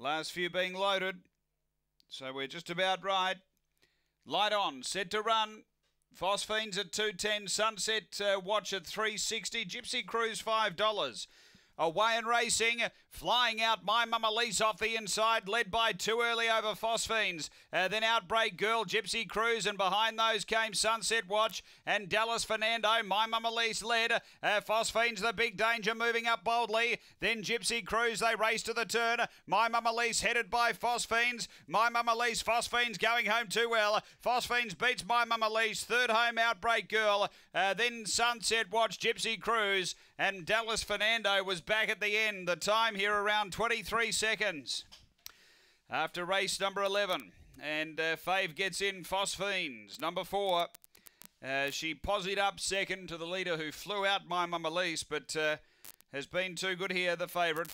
Last few being loaded. So we're just about right. Light on, set to run. Phosphines at 210, Sunset uh, Watch at 360, Gypsy Cruise $5. Away and racing, flying out My Mama Lease off the inside, led by too early over Phosphines. Uh, then Outbreak Girl, Gypsy Cruise, and behind those came Sunset Watch and Dallas Fernando. My Mama Lease led. Uh, Phosphenes, the big danger, moving up boldly. Then Gypsy Cruise, they race to the turn. My Mama Lease headed by Phosphines. My Mama Lease, Phosphenes going home too well. Phosphines beats My Mama Lease. Third home Outbreak Girl. Uh, then Sunset Watch, Gypsy Cruise, and Dallas Fernando was back at the end. The time here around 23 seconds after race number 11. And uh, Fave gets in Phosphines, number four. Uh, she posied up second to the leader who flew out My Mama Lease, but uh, has been too good here, the favourite.